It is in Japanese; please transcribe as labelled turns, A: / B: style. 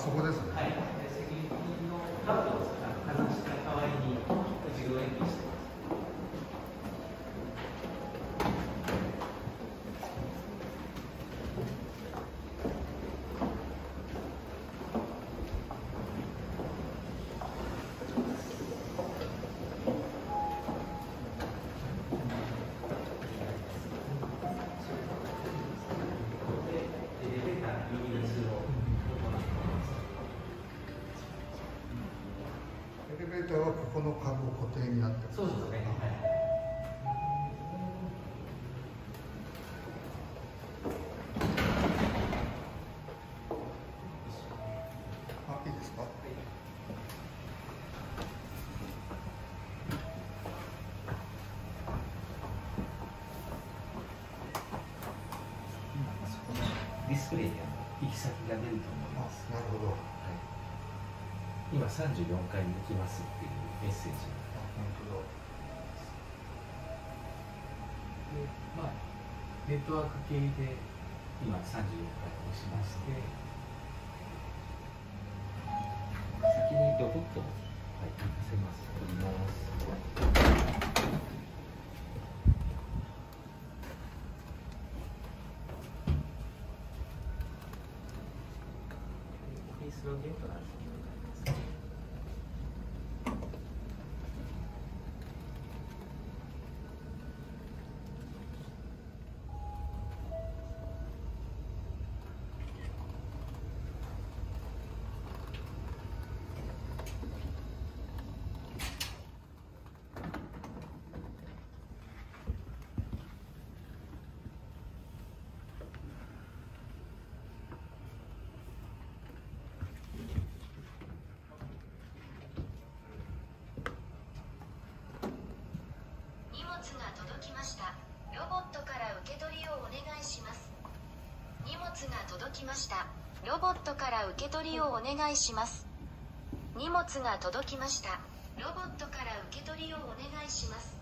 A: そこですね。
B: はい、でセキュリティのカードをあのかざした代わりに自動延期してます。で、エレベーターの呼び出しを行ってます。
A: エレベーターはここの株固定になってます。
B: そうですね。はい。
A: あ、いいですか？
B: そこのディスプレイ行き先が出ると思い
A: あ
B: ます。、
A: なるほど。あ、
B: はい、今34階に行きますっていうメッセージが。
A: 本当だ。
B: で、まあ、ネットワーク系で今34階を押しまして、先にロボットを、はい、行かせます。降ります。スロゲートなんですね。
C: 荷物が届きました。ロボットから受け取りをお願いします。荷物が届きました。ロボットから受け取りをお願いします。荷物が届きました。ロボットから受け取りをお願いします。